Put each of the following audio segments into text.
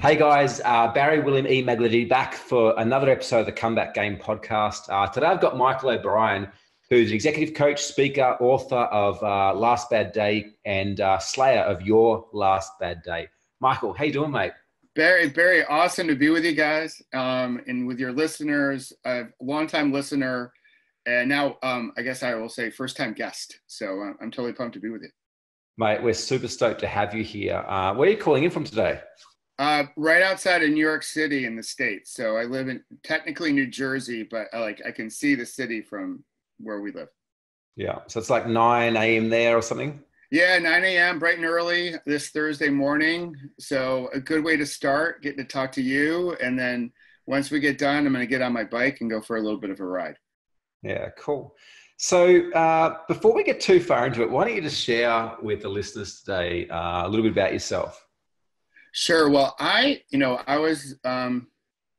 Hey guys, uh, Barry William E. Magliarditi back for another episode of the Comeback Game podcast. Uh, today I've got Michael O'Brien, who's executive coach, speaker, author of uh, Last Bad Day, and uh, slayer of Your Last Bad Day. Michael, how you doing, mate? Barry, very awesome to be with you guys um, and with your listeners. A longtime listener, and now um, I guess I will say first time guest. So uh, I'm totally pumped to be with you. Mate, we're super stoked to have you here. Uh, where are you calling in from today? Uh, right outside of New York City in the States. So I live in technically New Jersey, but I, like I can see the city from where we live. Yeah. So it's like 9 a.m. there or something? Yeah, 9 a.m. bright and early this Thursday morning. So a good way to start, getting to talk to you. And then once we get done, I'm going to get on my bike and go for a little bit of a ride. Yeah, cool. So uh, before we get too far into it, why don't you just share with the listeners today uh, a little bit about yourself? Sure. Well, I, you know, I was um,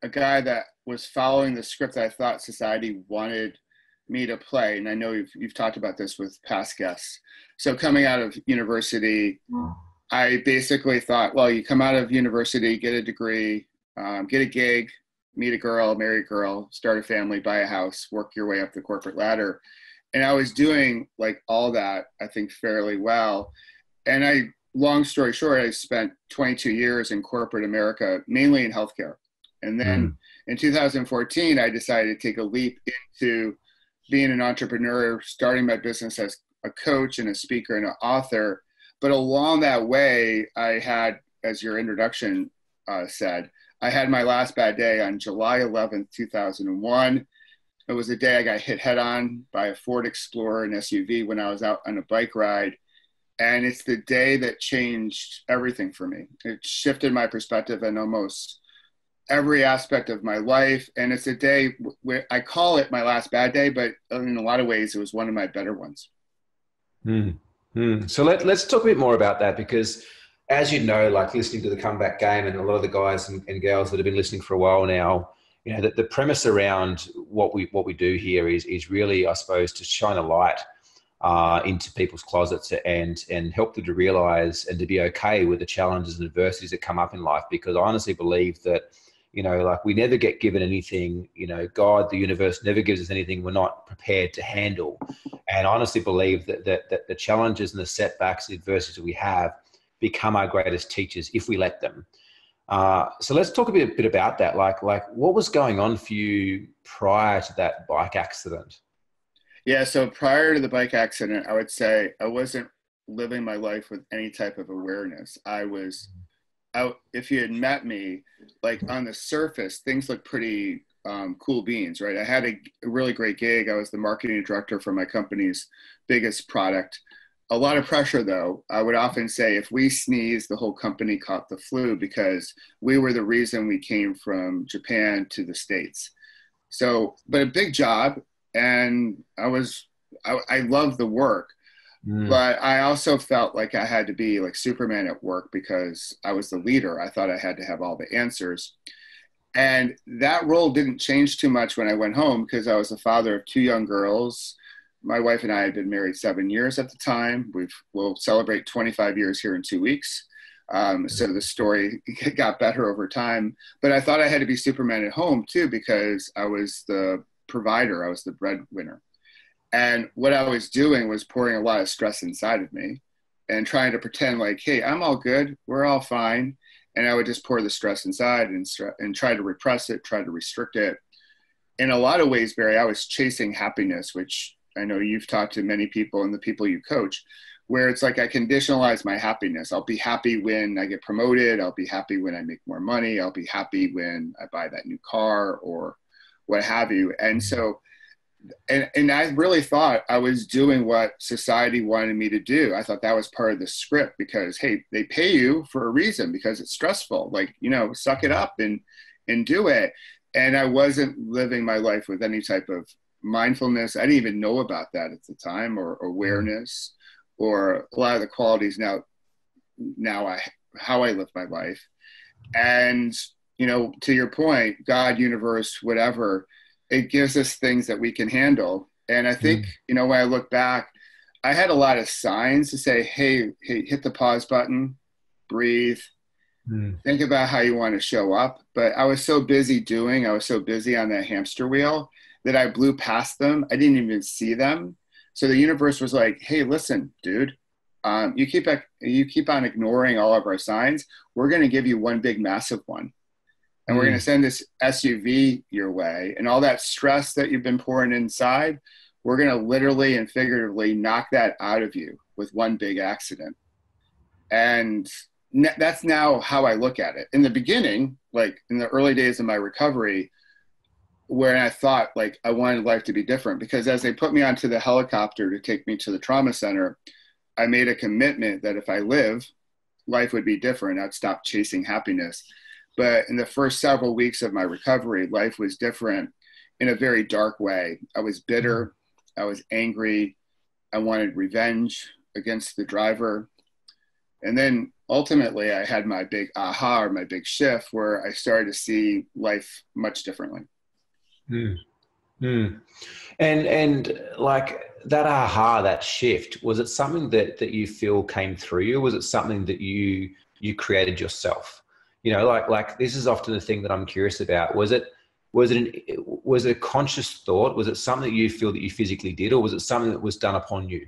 a guy that was following the script I thought society wanted me to play, and I know you've you've talked about this with past guests. So coming out of university, I basically thought, well, you come out of university, get a degree, um, get a gig, meet a girl, marry a girl, start a family, buy a house, work your way up the corporate ladder, and I was doing like all that, I think, fairly well, and I long story short, I spent 22 years in corporate America, mainly in healthcare. And then mm. in 2014, I decided to take a leap into being an entrepreneur, starting my business as a coach and a speaker and an author. But along that way, I had, as your introduction uh, said, I had my last bad day on July 11th, 2001. It was a day I got hit head on by a Ford Explorer and SUV when I was out on a bike ride and it's the day that changed everything for me. It shifted my perspective in almost every aspect of my life, and it's a day where I call it my last bad day, but in a lot of ways, it was one of my better ones. Hmm. So let, let's talk a bit more about that because, as you know, like listening to the comeback game, and a lot of the guys and, and girls that have been listening for a while now, you know, the, the premise around what we what we do here is is really, I suppose, to shine a light uh, into people's closets and and help them to realize and to be okay with the challenges and adversities that come up in life. Because I honestly believe that you know like we never get given anything you know god the universe never gives us anything we're not prepared to handle. And I honestly believe that, that, that the challenges and the setbacks the adversities we have become our greatest teachers if we let them. Uh, so let's talk a bit, a bit about that. Like like what was going on for you prior to that bike accident yeah, so prior to the bike accident, I would say I wasn't living my life with any type of awareness. I was if you had met me, like on the surface, things looked pretty um, cool beans, right? I had a, a really great gig. I was the marketing director for my company's biggest product. A lot of pressure, though. I would often say if we sneezed, the whole company caught the flu because we were the reason we came from Japan to the States. So, but a big job, and I was I, I loved the work, mm. but I also felt like I had to be like Superman at work because I was the leader. I thought I had to have all the answers. And that role didn't change too much when I went home because I was the father of two young girls. My wife and I had been married seven years at the time. We've, we'll celebrate 25 years here in two weeks. Um, so the story got better over time. But I thought I had to be Superman at home too because I was the provider. I was the breadwinner. And what I was doing was pouring a lot of stress inside of me and trying to pretend like, hey, I'm all good. We're all fine. And I would just pour the stress inside and, and try to repress it, try to restrict it. In a lot of ways, Barry, I was chasing happiness, which I know you've talked to many people and the people you coach, where it's like I conditionalize my happiness. I'll be happy when I get promoted. I'll be happy when I make more money. I'll be happy when I buy that new car or what have you. And so, and, and I really thought I was doing what society wanted me to do. I thought that was part of the script because, hey, they pay you for a reason because it's stressful. Like, you know, suck it up and, and do it. And I wasn't living my life with any type of mindfulness. I didn't even know about that at the time or, awareness or a lot of the qualities now, now I, how I live my life. And you know, to your point, God, universe, whatever, it gives us things that we can handle. And I think, mm. you know, when I look back, I had a lot of signs to say, hey, hey, hit the pause button, breathe, Mm. Think about how you want to show up. But I was so busy doing, I was so busy on that hamster wheel that I blew past them. I didn't even see them. So the universe was like, "Hey, listen, dude, um, you keep you keep on ignoring all of our signs. We're going to give you one big massive one, and mm. we're going to send this SUV your way, and all that stress that you've been pouring inside, we're going to literally and figuratively knock that out of you with one big accident." And that's now how I look at it. In the beginning, like in the early days of my recovery, where I thought like I wanted life to be different because as they put me onto the helicopter to take me to the trauma center, I made a commitment that if I live, life would be different. I'd stop chasing happiness. But in the first several weeks of my recovery, life was different in a very dark way. I was bitter, I was angry, I wanted revenge against the driver. And then ultimately, I had my big aha or my big shift where I started to see life much differently. Mm. Mm. And and like that aha, that shift, was it something that that you feel came through you? Was it something that you you created yourself? You know, like like this is often the thing that I'm curious about. Was it was it an, was it a conscious thought? Was it something that you feel that you physically did, or was it something that was done upon you?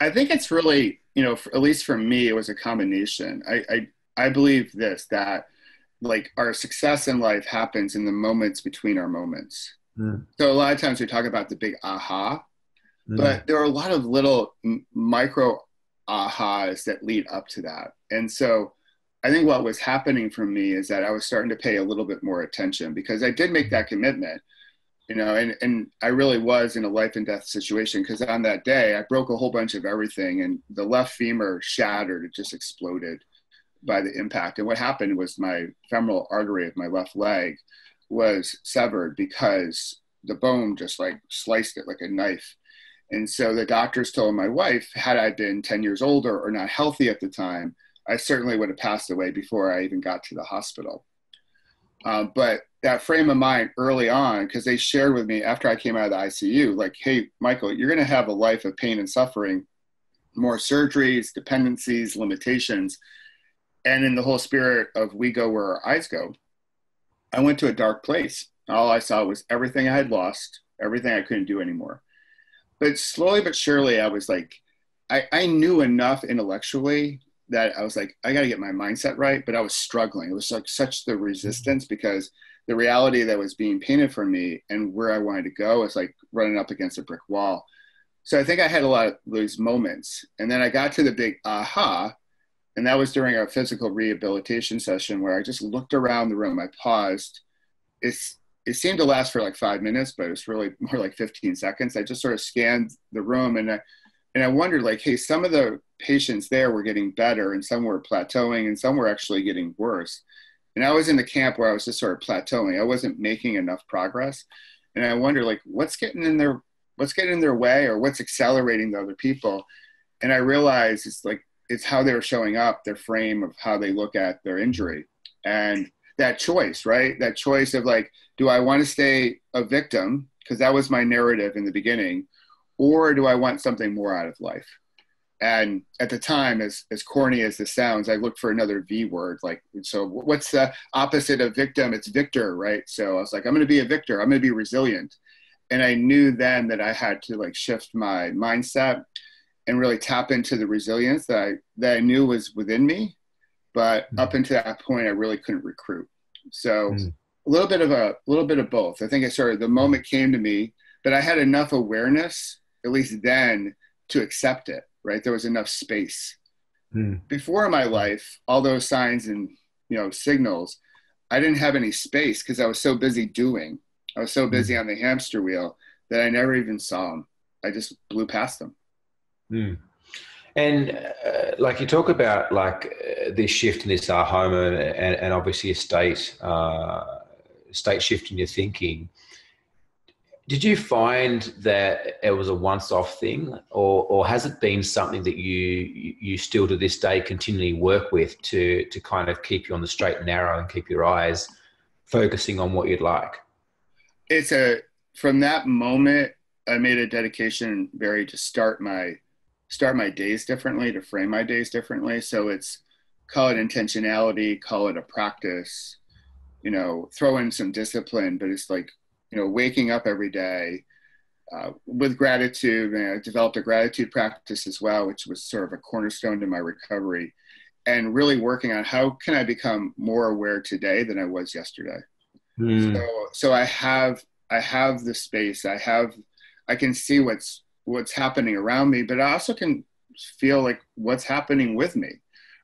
I think it's really, you know, for, at least for me, it was a combination. I, I, I believe this that like our success in life happens in the moments between our moments. Mm. So a lot of times we talk about the big aha, mm. but there are a lot of little m- micro ahas that lead up to that. And so I think what was happening for me is that I was starting to pay a little bit more attention because I did make mm-hmm. that commitment you know and and i really was in a life and death situation because on that day i broke a whole bunch of everything and the left femur shattered. It just exploded by the impact. And what happened was my femoral artery of my left leg was severed because the bone just like sliced it like a knife. And so the doctors told my wife had i been 10 years older or not healthy at the time i certainly would have passed away before i even got to the hospital um, but that frame of mind early on, because they shared with me after I came out of the ICU, like, hey, Michael, you're going to have a life of pain and suffering, more surgeries, dependencies, limitations. And in the whole spirit of we go where our eyes go, I went to a dark place. All I saw was everything I had lost, everything I couldn't do anymore. But slowly but surely, I was like, I, I knew enough intellectually that I was like, I got to get my mindset right. But I was struggling. It was like such the mm-hmm. resistance because the reality that was being painted for me and where I wanted to go was like running up against a brick wall. So I think I had a lot of those moments. And then I got to the big aha. And that was during a physical rehabilitation session where I just looked around the room. I paused. It's, it seemed to last for like five minutes, but it was really more like 15 seconds. I just sort of scanned the room and I, and I wondered like, hey, some of the patients there were getting better and some were plateauing and some were actually getting worse. And I was in the camp where I was just sort of plateauing. I wasn't making enough progress. And I wondered like what's getting in their what's getting in their way or what's accelerating the other people. And I realized it's like it's how they were showing up, their frame of how they look at their injury. And that choice, right? That choice of like, do I want to stay a victim? Because that was my narrative in the beginning or do I want something more out of life? And at the time, as, as corny as this sounds, I looked for another V word. Like, so what's the opposite of victim? It's victor, right? So I was like, I'm going to be a victor. I'm going to be resilient. And I knew then that I had to like shift my mindset and really tap into the resilience that I, that I knew was within me. But mm-hmm. up until that point, I really couldn't recruit. So mm-hmm. a little bit of a, a little bit of both. I think I started, the moment came to me, but I had enough awareness at least then to accept it right there was enough space mm. before my life all those signs and you know signals i didn't have any space because i was so busy doing i was so hmm. busy on the hamster wheel that i never even saw them i just blew past them mm. and uh, like you talk about like uh, this shift in this aha and, and obviously a state uh, state shift in your thinking did you find that it was a once-off thing, or, or has it been something that you you still to this day continually work with to to kind of keep you on the straight and narrow and keep your eyes focusing on what you'd like? It's a from that moment I made a dedication, Barry to start my start my days differently, to frame my days differently. So it's call it intentionality, call it a practice, you know, throw in some discipline, but it's like, you know, waking up every day uh, with gratitude. And I developed a gratitude practice as well, which was sort of a cornerstone to my recovery and really working on how can I become more aware today than I was yesterday. Mm. So, so I have, I have the space, I have, I can see what's, what's happening around me, but I also can feel like what's happening with me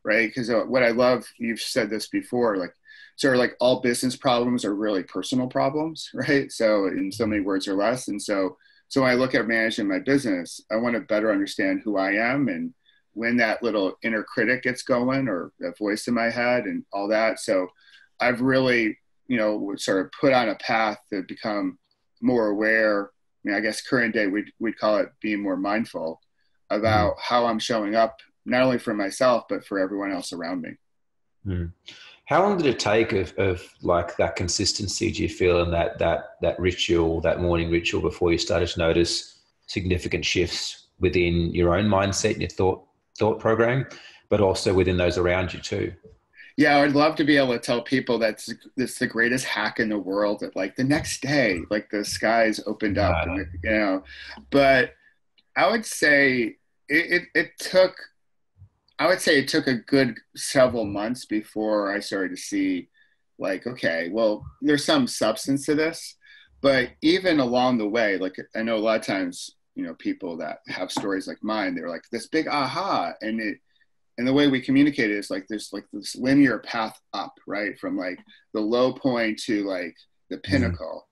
right? Because uh, what I love, you've said this before, like sort of like all business problems are really personal problems, right? So in so many words or less. And so, so when I look at managing my business, I want to better understand who I am and when that little inner critic gets going or that voice in my head and all that. So I've really, you know, sort of put on a path to become more aware. I mean, I guess current day we'd, we'd call it being more mindful about mm-hmm. how I'm showing up not only for myself but for everyone else around me. Mm. How long did it take of, of like that consistency? Do you feel in that that that ritual, that morning ritual, before you started to notice significant shifts within your own mindset and your thought thought program, but also within those around you too? Yeah, I'd love to be able to tell people that's this the greatest hack in the world. That like the next day, like the skies opened up, and, you know. But I would say it, it, it took I would say it took a good several months before I started to see, like, okay, well, there's some substance to this. But even along the way, like, I know a lot of times, you know, people that have stories like mine, they're like this big aha. And it, and the way we communicate it is like there's like this linear path up, right? From like the low point to like the mm-hmm. pinnacle.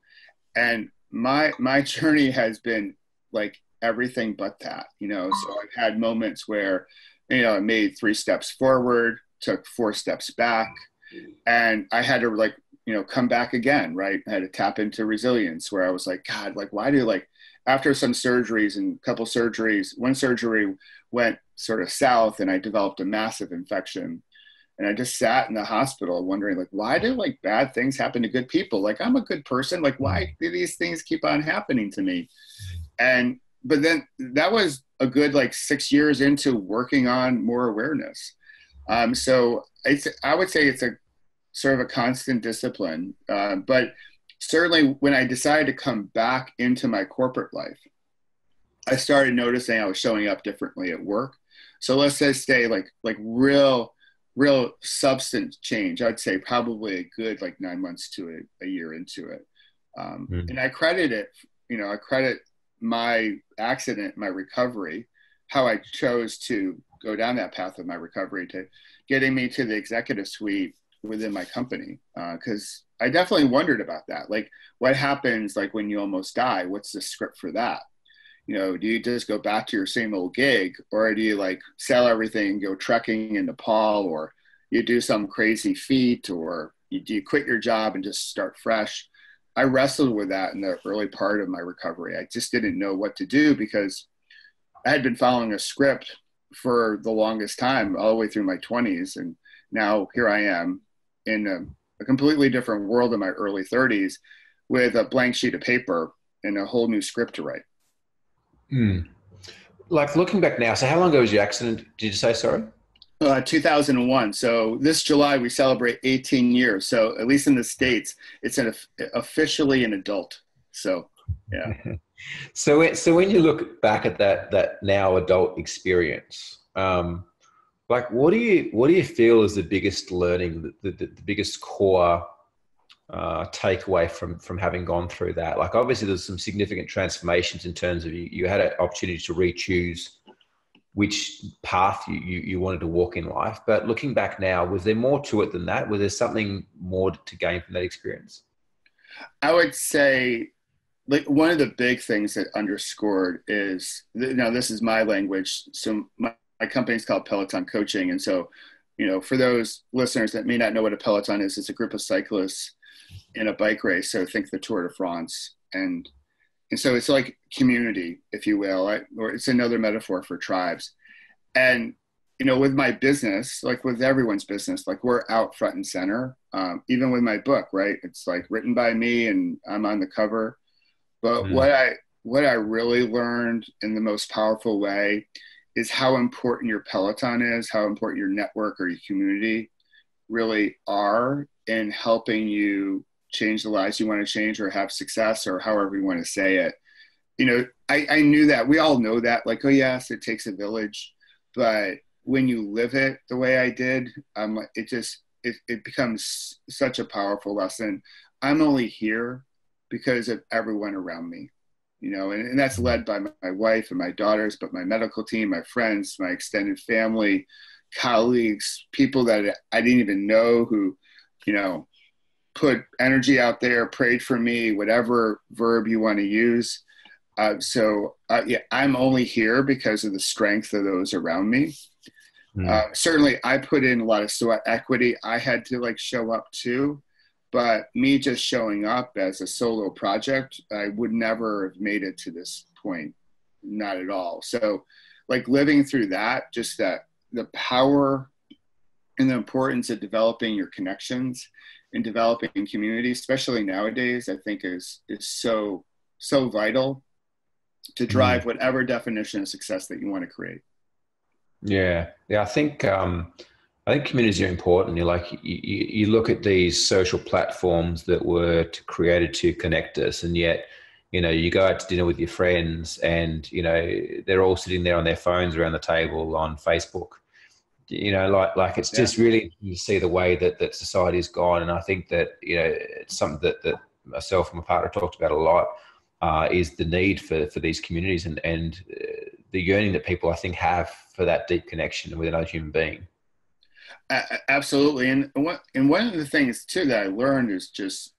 Mm-hmm. And my, my journey has been like everything but that, you know? So I've had moments where, you know, I made three steps forward, took four steps back, and I had to like, you know, come back again, right? I had to tap into resilience where I was like, God, like, why do like after some surgeries and a couple surgeries, one surgery went sort of south and I developed a massive infection. And I just sat in the hospital wondering, like, why do like bad things happen to good people? Like, I'm a good person. Like, why do these things keep on happening to me? And but then that was a good like six years into working on more awareness. Um, so it's, I would say it's a sort of a constant discipline. Uh, but certainly when I decided to come back into my corporate life, I started noticing I was showing up differently at work. So let's just say like like real real substance change. I'd say probably a good like nine months to a, a year into it. Um, mm. And I credit it, you know, I credit my accident, my recovery, how I chose to go down that path of my recovery to getting me to the executive suite within my company. Because uh, I definitely wondered about that. Like, what happens like when you almost die? What's the script for that? You know, do you just go back to your same old gig, or do you like sell everything go trekking in Nepal, or you do some crazy feat, or you, do you quit your job and just start fresh? I wrestled with that in the early part of my recovery. I just didn't know what to do because I had been following a script for the longest time, all the way through my 20s. And now here I am in a, a completely different world in my early 30s with a blank sheet of paper and a whole new script to write. Mm. Like looking back now, so how long ago was your accident? Did you say sorry? Uh, 2001. So this July we celebrate 18 years. So at least in the states, it's an officially an adult. So yeah. so so when you look back at that that now adult experience, um, like what do you what do you feel is the biggest learning, the, the, the biggest core uh, takeaway from from having gone through that? Like obviously there's some significant transformations in terms of you, you had an opportunity to re-choose which path you, you, you, wanted to walk in life. But looking back now, was there more to it than that? Was there something more to gain from that experience? I would say like one of the big things that underscored is now this is my language. So my, my company is called Peloton Coaching. And so, you know, for those listeners that may not know what a Peloton is, it's a group of cyclists in a bike race. So think the Tour de France. And and so it's like community, if you will, right? or it's another metaphor for tribes. And you know, with my business, like with everyone's business, like we're out front and center. Um, even with my book, right? It's like written by me, and I'm on the cover. But mm what I what I really learned in the most powerful way is how important your peloton is how important your network or your community really are in helping you change the lives you want to change or have success or however you want to say it. You know I, I knew that. We all know that. Like oh yes it takes a village. But when you live it the way i did um, it just it, it becomes such a powerful lesson. I'm only here because of everyone around me you know and, and that's led by my, my wife and my daughters but my medical team my friends my extended family colleagues people that i didn't even know who you know put energy out there, prayed for me, whatever verb you want to use. Uh, so uh, yeah, I'm only here because of the strength of those around me. Mm. Uh, certainly, I put in a lot of sweat equity. I had to like show up too, but me just showing up as a solo project, I would never have made it to this point, not at all. So, like living through that, just that the power and the importance of developing your connections and developing community, especially nowadays, I think is is so so vital to drive mm. whatever definition of success that you want to create. Yeah, yeah, I think um, I think communities are important. You like you, you look at these social platforms that were to, created to connect us, and yet you know you go out to dinner with your friends, and you know they're all sitting there on their phones around the table on Facebook you know, like like it's yeah. just really you see the way that that society has gone, and I think that you know it's something that that myself and my partner talked about a lot uh, is the need for for these communities and and uh, the yearning that people I think have for that deep connection with another human being. Uh, absolutely, and what and one of the things too that I learned is just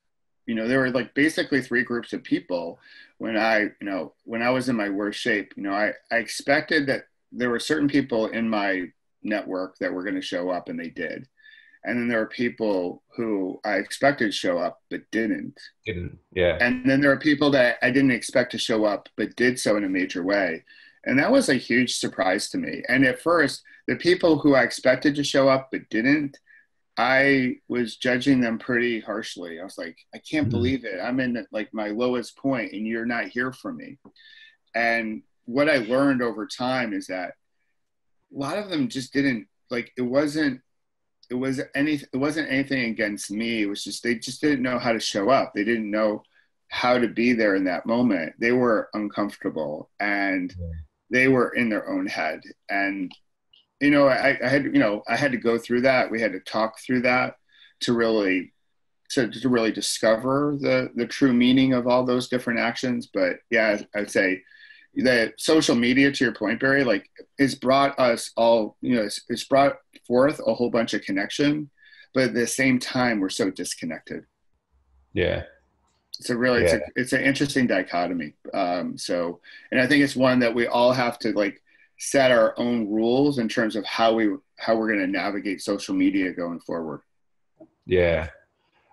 you know there were like basically three groups of people when I you know when I was in my worst shape. You know, I I expected that there were certain people in my network that were going to show up and they did. And then there are people who i expected to show up but didn't. Didn't yeah. And then there are people that i didn't expect to show up but did so in a major way. And that was a huge surprise to me. And at first the people who i expected to show up but didn't i was judging them pretty harshly. I was like i can't mm-hmm. believe it. I'm in like my lowest point and you're not here for me. And what i learned over time is that a lot of them just didn't like it wasn't it was any it wasn't anything against me. It was just they just didn't know how to show up. They didn't know how to be there in that moment. They were uncomfortable and yeah. they were in their own head. And you know I, I, had you know i had to go through that. We had to talk through that to really to, to really discover the the true meaning of all those different actions. But yeah i'd say that social media to your point barry like it's brought us all you know it's, it's brought forth a whole bunch of connection but at the same time we're so disconnected. Yeah. It's a really yeah. it's, a, it's an interesting dichotomy. Um, so and i think it's one that we all have to like set our own rules in terms of how we how we're going to navigate social media going forward. Yeah.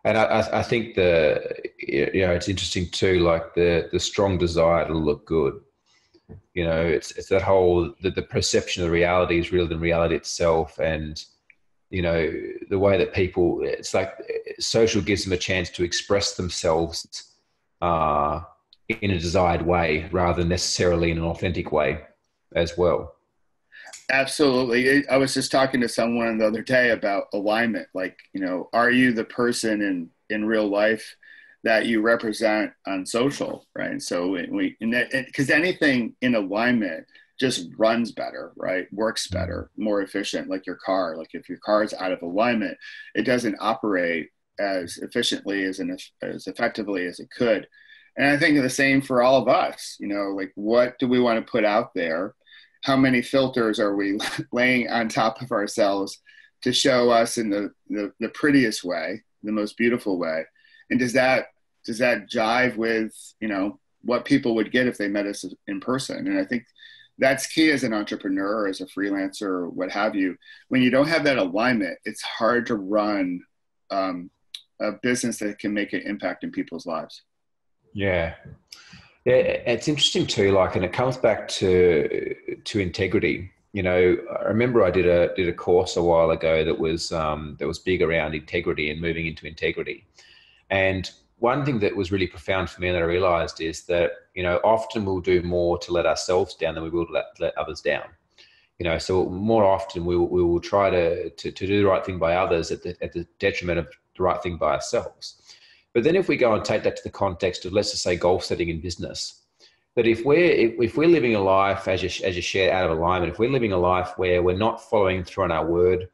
And I, I think the you know it's interesting too like the the strong desire to look good you know it's it's that whole the, the perception of the reality is real than reality itself. And you know the way that people it's like social gives them a chance to express themselves uh, in a desired way rather than necessarily in an authentic way as well. Absolutely. I was just talking to someone the other day about alignment. Like you know are you the person in in real life that you represent on social, right? So we, because anything in alignment just runs better, right? Works mm-hmm. better, more efficient, like your car. Like if your car is out of alignment, it doesn't operate as efficiently as an, as effectively as it could. And I think the same for all of us. You know, like what do we want to put out there? How many filters are we laying on top of ourselves to show us in the, the, the prettiest way, the most beautiful way? and does that does that jive with you know what people would get if they met us in person? And i think that's key as an entrepreneur as a freelancer or what have you. When you don't have that alignment it's hard to run um, a business that can make an impact in people's lives. Yeah. Yeah it's interesting too like and it comes back to to integrity. You know i remember i did a did a course a while ago that was um, that was big around integrity and moving into integrity. And one thing that was really profound for me that I realized is that, you know, often we'll do more to let ourselves down than we will to let, let others down. You know, so more often we, we will try to, to, to do the right thing by others at the, at the detriment of the right thing by ourselves. But then if we go and take that to the context of, let's just say, goal setting in business, that if we're if, if we're living a life as you, as you shared out of alignment, if we're living a life where we're not following through on our word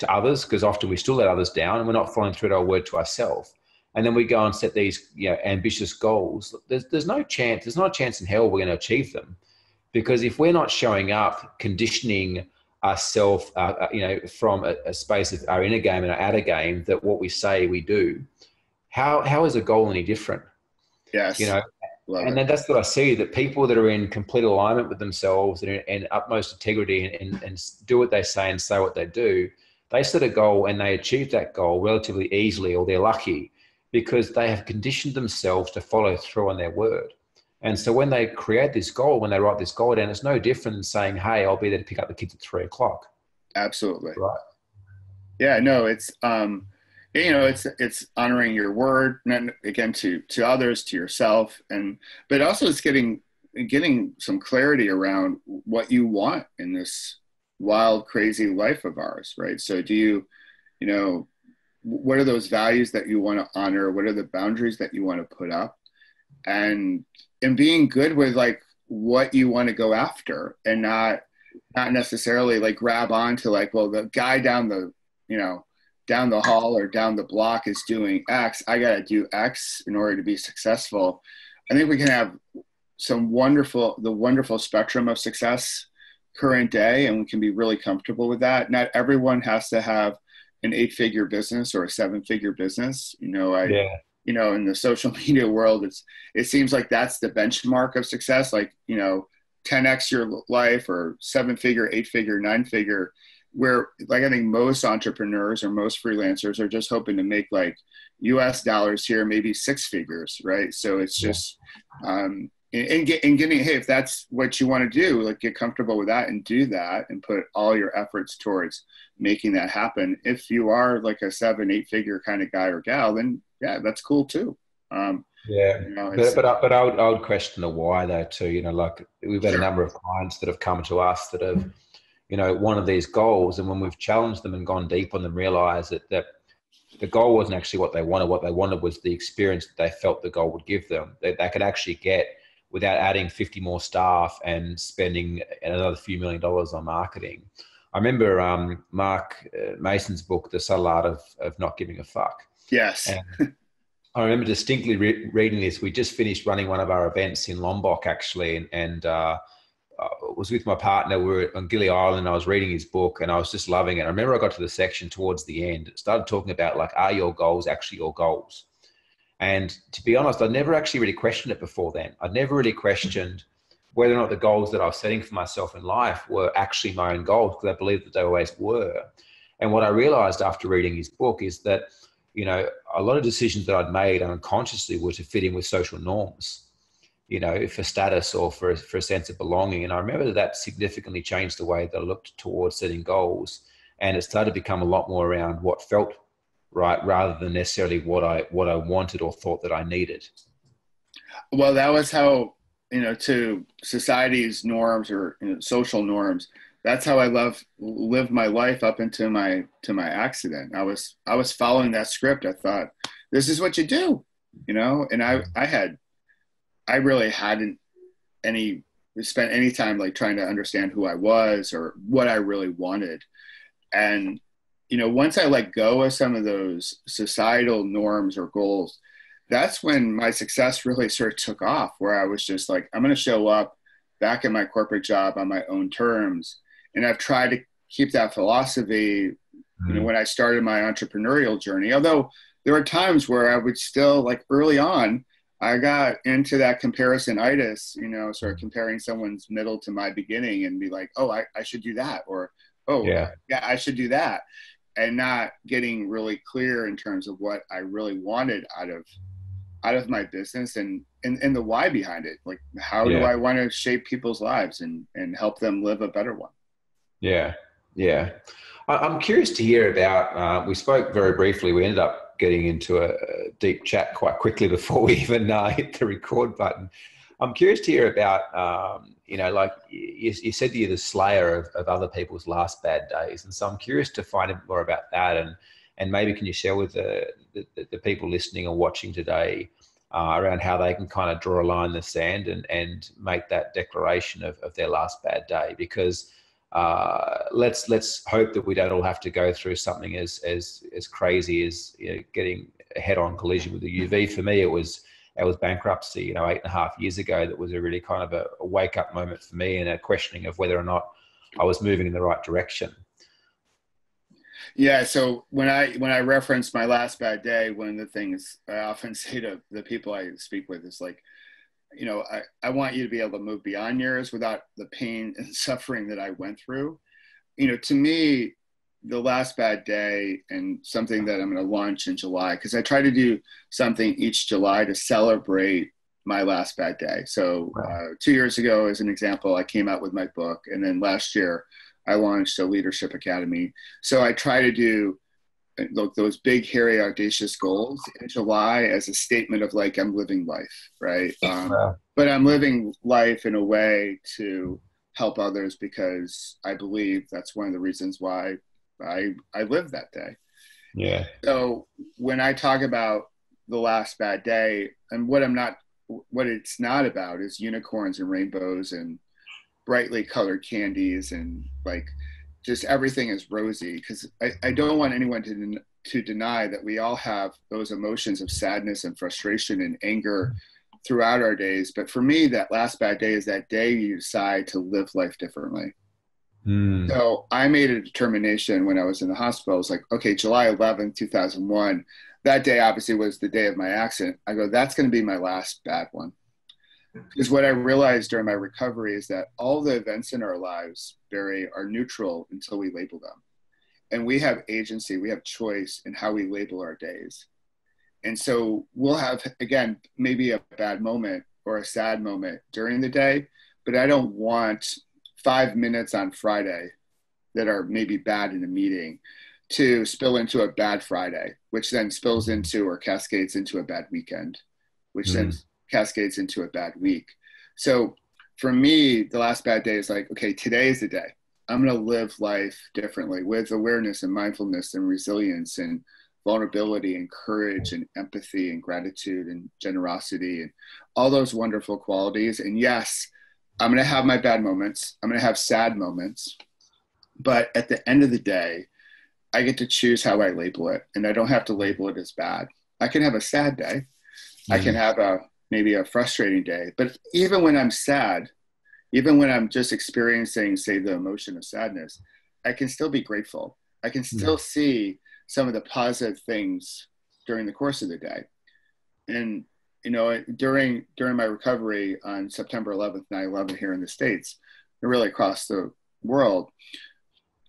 to others, because often we still let others down, and we're not following through to our word to ourselves, and then we go and set these you know ambitious goals, there's there's no chance, there's not a chance in hell we're going to achieve them, because if we're not showing up, conditioning ourselves, uh, uh, you know, from a, a space of our inner game and our outer game, that what we say we do how how is a goal any different? Yes. You know, Love and then that's what I see that people that are in complete alignment with themselves and, and utmost integrity and, and, and, do what they say and say what they do, they set a goal and they achieve that goal relatively easily or they're lucky because they have conditioned themselves to follow through on their word. And so when they create this goal, when they write this goal down, it's no different than saying, hey, I'll be there to pick up the kids at three o'clock. Absolutely. Right. Yeah, no, it's, um, you know it's it's honoring your word again to to others to yourself and but also it's getting getting some clarity around what you want in this wild crazy life of ours right so do you you know what are those values that you want to honor what are the boundaries that you want to put up and and being good with like what you want to go after and not not necessarily like grab on to like well the guy down the you know down the hall or down the block is doing X, I got to do X in order to be successful. I think we can have some wonderful, the wonderful spectrum of success current day, and we can be really comfortable with that. Not everyone has to have an eight figure business or a seven figure business. You know, I, yeah. you know, in the social media world, it's, it seems like that's the benchmark of success. Like, you know, 10x your life or seven figure, eight figure, nine figure where like I think most entrepreneurs or most freelancers are just hoping to make like US dollars here, maybe six figures, right? So it's just um and, and, get, and getting hey if that's what you want to do like get comfortable with that and do that and put all your efforts towards making that happen if you are like a seven eight figure kind of guy or gal then yeah that's cool too um, yeah, you know, but but I, but I would, I would question the why though too. You know, like we've had sure. a number of clients that have come to us that have you know, one of these goals. And when we've challenged them and gone deep on them, realize that, that the goal wasn't actually what they wanted. What they wanted was the experience that they felt the goal would give them. That they could actually get without adding 50 more staff and spending another few million dollars on marketing. I remember um, Mark Manson's book, The Subtle Art of, of Not Giving a Fuck. Yes. I remember distinctly re- reading this. We just finished running one of our events in Lombok, actually, and, and uh, I was with my partner. We were on Gili Island. I was reading his book, and I was just loving it. I remember I got to the section towards the end. It started talking about like, are your goals actually your goals? And to be honest, I never actually really questioned it before then. I'd never really questioned whether or not the goals that I was setting for myself in life were actually my own goals because I believed that they always were. And what I realized after reading his book is that, you know, a lot of decisions that I'd made unconsciously were to fit in with social norms you know, for status or for, for a sense of belonging. And I remember that, that significantly changed the way that I looked towards setting goals. And it started to become a lot more around what felt right rather than necessarily what I what I wanted or thought that I needed. Well, that was how you know to society's norms or you know, social norms. That's how I love lived my life up into my to my accident. I was I was following that script. I thought this is what you do, you know. And I mm-hmm. I had I really hadn't any spent any time like trying to understand who I was or what I really wanted. And you know, once I let go of some of those societal norms or goals, that's when my success really sort of took off. Where I was just like, I'm going to show up back in my corporate job on my own terms, and I've tried to keep that philosophy. Mm-hmm. You know, mm-hmm. when I started my entrepreneurial journey, although there were times where I would still like early on I got into that comparisonitis, you know, sort of mm-hmm. comparing someone's middle to my beginning and be like, oh, I, I should do that. Or, oh, yeah. yeah, I should do that. And not getting really clear in terms of what I really wanted out of out of my business and, and, and the why behind it. Like, how yeah. do I want to shape people's lives and, and help them live a better one? Yeah. Yeah. I'm curious to hear about, uh, we spoke very briefly, we ended up getting into a, deep chat quite quickly before we even uh, hit the record button. I'm curious to hear about, um, you know, like you, you, said you're the slayer of, of, other people's last bad days. And so I'm curious to find out more about that. And, and maybe can you share with the, the, the people listening or watching today uh, around how they can kind of draw a line in the sand and, and make that declaration of, of their last bad day? Because uh, let's let's hope that we don't all have to go through something as as as crazy as you know, getting a head-on collision with the UV. For me, it was it was bankruptcy, you know, eight and a half years ago. That was a really kind of a, a wake-up moment for me and a questioning of whether or not I was moving in the right direction. Yeah. So when I when I reference my last bad day, one of the things I often say to the people I speak with is like, you know, I, I want you to be able to move beyond yours without the pain and suffering that I went through. You know, to me, the last bad day and something that I'm going to launch in July, because I try to do something each July to celebrate my last bad day. So, uh, two years ago, as an example, I came out with my book. And then last year, I launched a leadership academy. So, I try to do look those big hairy audacious goals in july as a statement of like i'm living life right um, but i'm living life in a way to help others because i believe that's one of the reasons why i i live that day yeah so when i talk about the last bad day and what i'm not what it's not about is unicorns and rainbows and brightly colored candies and like just everything is rosy because I, I don't want anyone to, to deny that we all have those emotions of sadness and frustration and anger throughout our days. But for me, that last bad day is that day you decide to live life differently. Mm. So I made a determination when I was in the hospital. I was like, okay, July 11th, 2001. That day obviously was the day of my accident. I go, that's going to be my last bad one. Because what I realized during my recovery is that all the events in our lives, Barry, are neutral until we label them. And we have agency, we have choice in how we label our days. And so we'll have, again, maybe a bad moment or a sad moment during the day, but I don't want five minutes on Friday that are maybe bad in a meeting to spill into a bad Friday, which then spills into or cascades into a bad weekend, which mm. then cascades into a bad week. So for me, the last bad day is like, okay, today is the day. I'm going to live life differently with awareness and mindfulness and resilience and vulnerability and courage and empathy and gratitude and generosity and all those wonderful qualities. And yes, I'm going to have my bad moments. I'm going to have sad moments. But at the end of the day, I get to choose how I label it. And I don't have to label it as bad. I can have a sad day. Mm-hmm. I can mm-hmm. have a maybe a frustrating day. But even when I'm sad, even when I'm just experiencing, say, the emotion of sadness, I can still be grateful. I can still yeah. see some of the positive things during the course of the day. And you know, during during my recovery on September 11th, 9/11 here in the states, and really across the world,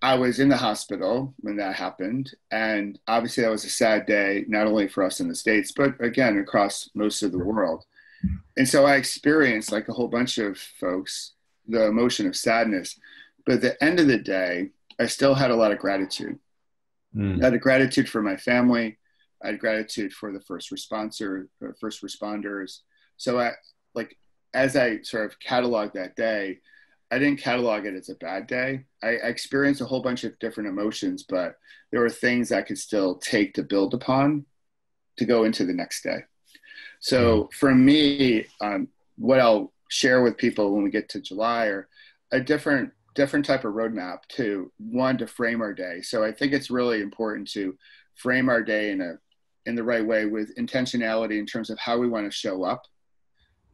I was in the hospital when that happened. And obviously, that was a sad day, not only for us in the States, but again, across most of the world. And so I experienced, like a whole bunch of folks, the emotion of sadness. But at the end of the day, I still had a lot of gratitude. Mm. I had a gratitude for my family. I had gratitude for the first responder, uh, first responders. So I like as I sort of cataloged that day, I didn't catalog it as a bad day. I, I, experienced a whole bunch of different emotions, but there were things I could still take to build upon to go into the next day. So mm. for me, um, what I'll share with people when we get to July are a different different type of roadmap to one to frame our day. So I think it's really important to frame our day in a in the right way with intentionality in terms of how we want to show up.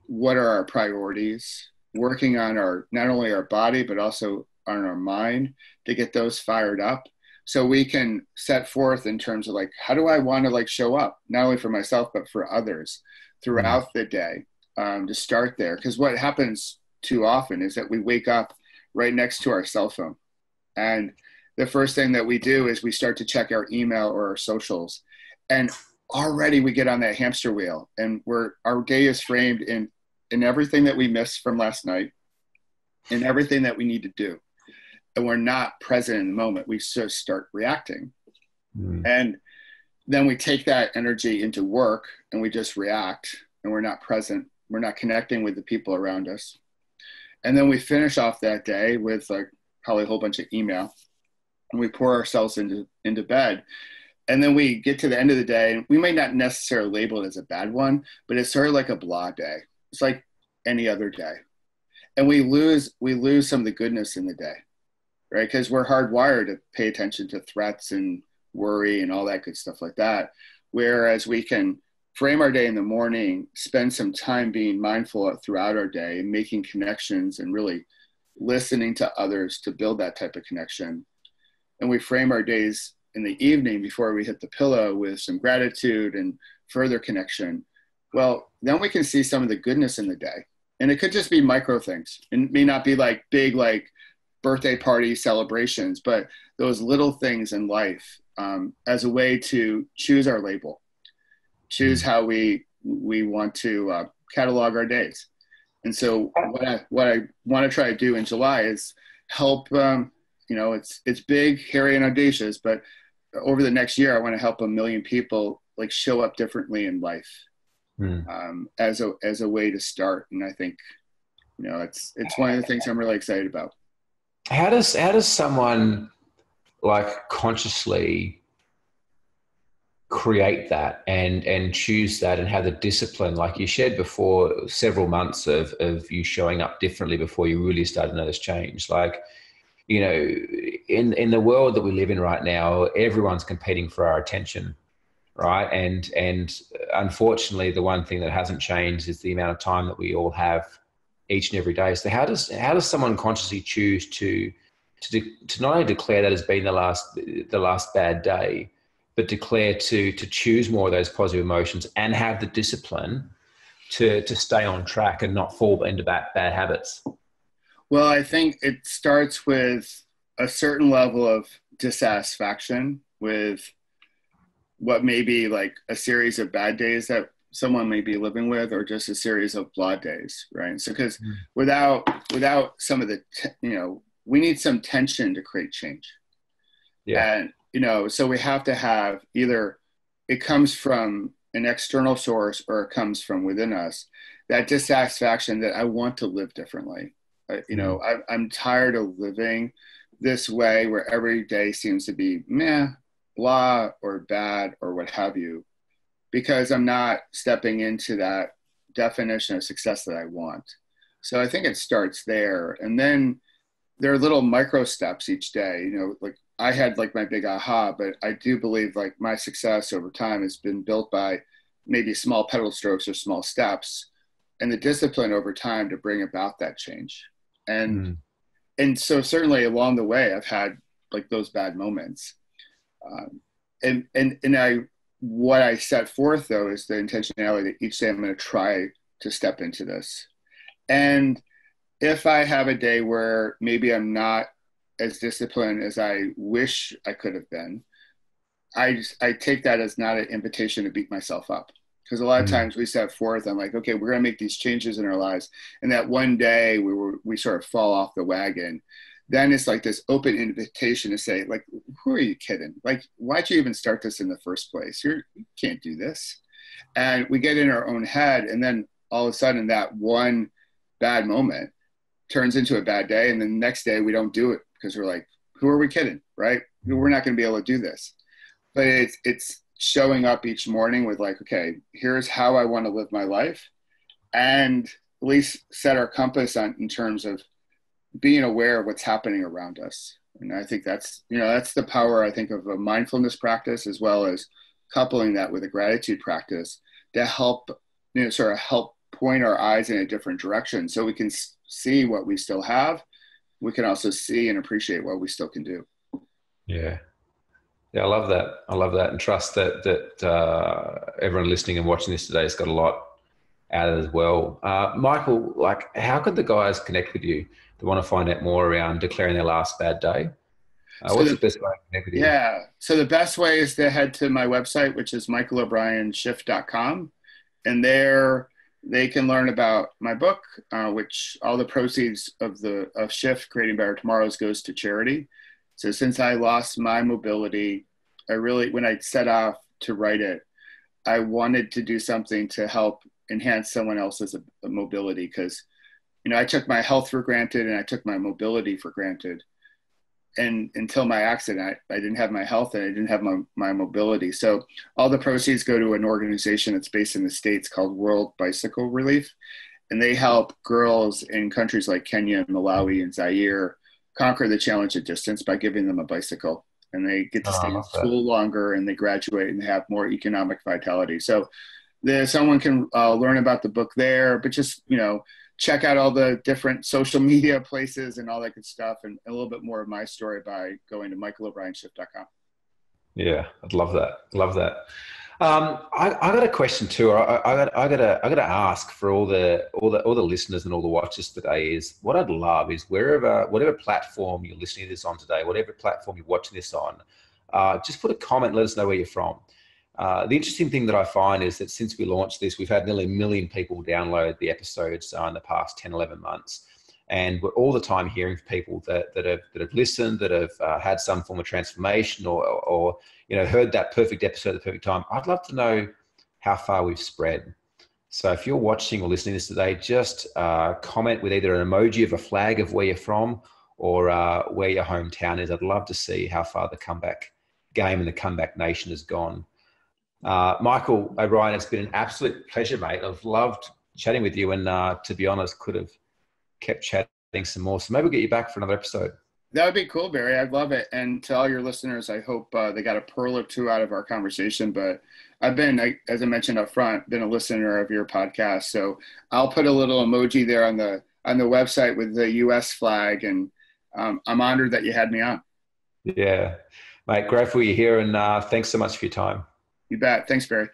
What are our priorities? Working on our not only our body but also on our mind to get those fired up so we can set forth in terms of like how do i want to like show up not only for myself but for others throughout the day um, to start there because what happens too often is that we wake up right next to our cell phone and the first thing that we do is we start to check our email or our socials and already we get on that hamster wheel and we're our day is framed in in everything that we missed from last night and everything that we need to do and we're not present in the moment we just start reacting mm. and then we take that energy into work and we just react and we're not present we're not connecting with the people around us. And then we finish off that day with like probably a whole bunch of email and we pour ourselves into into bed and then we get to the end of the day and we might not necessarily label it as a bad one but it's sort of like a blah day. It's like any other day. And we lose we lose some of the goodness in the day right? Because we're hardwired to pay attention to threats and worry and all that good stuff like that. Whereas we can frame our day in the morning spend some time being mindful throughout our day and making connections and really listening to others to build that type of connection. And we frame our days in the evening before we hit the pillow with some gratitude and further connection, well, then we can see some of the goodness in the day. And it could just be micro things. It may not be like big, like birthday party celebrations, but those little things in life um, as a way to choose our label, choose hmm. how we we want to uh, catalog our days. And so, what I what I want to try to do in July is help um, you know, it's it's big, hairy, and audacious. But over the next year, I want to help a million people like show up differently in life mm. um, as a as a way to start. And I think, you know, it's it's one of the things I'm really excited about. How does how does someone like consciously create that and and choose that and have the discipline like you shared before several months of of you showing up differently before you really start to notice change like you know, in in the world that we live in right now, everyone's competing for our attention, right? And and unfortunately, the one thing that hasn't changed is the amount of time that we all have each and every day. So how does how does someone consciously choose to to de- to not only declare that as being the last the last bad day, but declare to to choose more of those positive emotions and have the discipline to to stay on track and not fall into bad bad habits. Well, I think it starts with a certain level of dissatisfaction with what may be like a series of bad days that someone may be living with or just a series of blah days right? So because mm. without without some of the you know we need some tension to create change. Yeah. And you know so we have to have either it comes from an external source or it comes from within us that dissatisfaction that i want to live differently you know. I, I'm tired of living this way where every day seems to be meh, blah, or bad, or what have you, because I'm not stepping into that definition of success that I want. So I think it starts there. And then there are little micro steps each day. You know, like I had like my big aha, but I do believe like my success over time has been built by maybe small pedal strokes or small steps and the discipline over time to bring about that change and mm. and so certainly along the way i've had like those bad moments. Um, and and and i what i set forth though is the intentionality that each day i'm going to try to step into this. And if i have a day where maybe i'm not as disciplined as i wish i could have been i just, i take that as not an invitation to beat myself up because a lot of mm-hmm. times we set forth i'm like okay we're going to make these changes in our lives and that one day we were we sort of fall off the wagon. Then it's like this open invitation to say like who are you kidding? Like why'd you even start this in the first place? You're, you can't do this. And we get in our own head and then all of a sudden that one bad moment turns into a bad day and the next day we don't do it because we're like who are we kidding? Right? We're not going to be able to do this. But it's it's showing up each morning with like okay here's how i want to live my life and at least set our compass on in terms of being aware of what's happening around us. And i think that's you know that's the power i think of a mindfulness practice as well as coupling that with a gratitude practice to help you know sort of help point our eyes in a different direction so we can see what we still have. We can also see and appreciate what we still can do. Yeah yeah, I love that. I love that, and trust that that uh, everyone listening and watching this today has got a lot out of it as well. Uh, Michael, like, how could the guys connect with you? They want to find out more around declaring their last bad day. Uh, so what's the, the, best way to connect with you? Yeah, so the best way is to head to my website, which is michaelobrienshift.com, and there they can learn about my book, uh, which all the proceeds of the of Shift Creating Better Tomorrows goes to charity. So since I lost my mobility, I really, when I set off to write it, I wanted to do something to help enhance someone else's mobility because you know i took my health for granted and i took my mobility for granted. And until my accident I, I didn't have my health and i didn't have my, my mobility. So all the proceeds go to an organization that's based in the states called world bicycle relief. And they help girls in countries like kenya and malawi and zaire conquer the challenge of distance by giving them a bicycle and they get to oh, stay in school longer and they graduate and have more economic vitality so the, someone can uh, learn about the book there but just you know check out all the different social media places and all that good stuff and a little bit more of my story by going to michaelobrienshift.com. Yeah, I'd love that. Love that. Um, I, I, got a question too. I, I, got I got to I got to ask for all the all the all the listeners and all the watchers today is what I'd love is wherever whatever platform you're listening to this on today, whatever platform you're watching this on, uh, just put a comment. Let us know where you're from. Uh, the interesting thing that I find is that since we launched this, we've had nearly a million people download the episodes uh, in the past 10, 11 months. And we're all the time hearing from people that, that, have, that have listened, that have uh, had some form of transformation or, or, you know, heard that perfect episode at the perfect time. I'd love to know how far we've spread. So if you're watching or listening to this today, just uh, comment with either an emoji of a flag of where you're from or uh, where your hometown is. I'd love to see how far the comeback game and the comeback nation has gone. Uh, Michael O'Brien, it's been an absolute pleasure, mate. I've loved chatting with you, and uh, to be honest, could have kept chatting some more. So maybe we'll get you back for another episode. That would be cool, Barry. I'd love it. And to all your listeners, I hope uh, they got a pearl or two out of our conversation. But I've been, as I mentioned up front, been a listener of your podcast. So I'll put a little emoji there on the on the website with the U.S. flag, and um, I'm honored that you had me on. Yeah, mate. Grateful you're here, and uh, thanks so much for your time. You bet. Thanks, Barry.